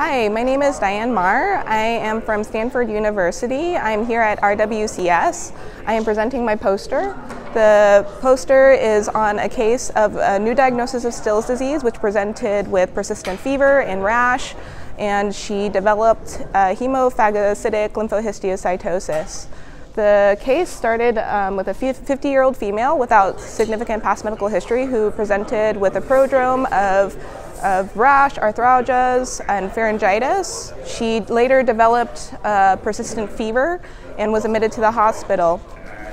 Hi, my name is Diane Mar. I am from Stanford University. I'm here at RWCS. I am presenting my poster. The poster is on a case of a new diagnosis of Still's disease, which presented with persistent fever and rash, and she developed hemophagocytic lymphohistiocytosis. The case started um, with a 50 year old female without significant past medical history who presented with a prodrome of of rash, arthralgias, and pharyngitis. She later developed uh, persistent fever and was admitted to the hospital.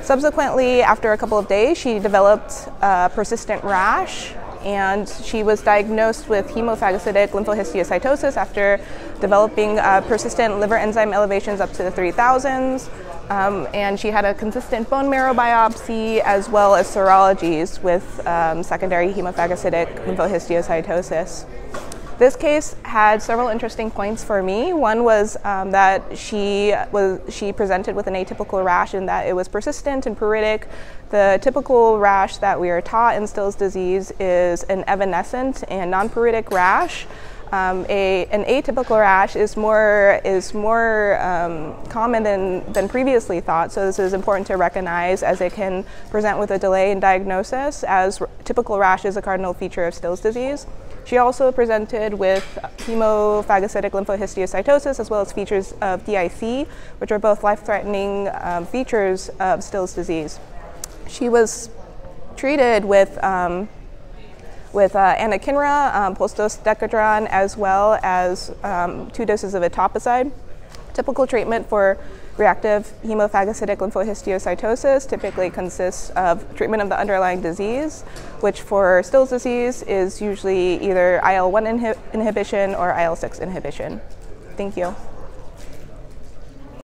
Subsequently, after a couple of days, she developed uh, persistent rash and she was diagnosed with hemophagocytic lymphohistiocytosis after developing uh, persistent liver enzyme elevations up to the 3000s. Um, and she had a consistent bone marrow biopsy as well as serologies with um, secondary hemophagocytic lymphohistiocytosis. This case had several interesting points for me. One was um, that she was she presented with an atypical rash in that it was persistent and pruritic. The typical rash that we are taught in Still's disease is an evanescent and non-pruritic rash. Um, a, an atypical rash is more, is more um, common than, than previously thought, so this is important to recognize as it can present with a delay in diagnosis, as typical rash is a cardinal feature of Still's disease. She also presented with hemophagocytic lymphohistiocytosis as well as features of DIC, which are both life-threatening um, features of Still's disease. She was treated with um, with uh, anakinra, um, pulse-dose decadron, as well as um, two doses of etoposide. Typical treatment for reactive hemophagocytic lymphohistiocytosis typically consists of treatment of the underlying disease, which for Still's disease is usually either IL-1 inhi inhibition or IL-6 inhibition. Thank you.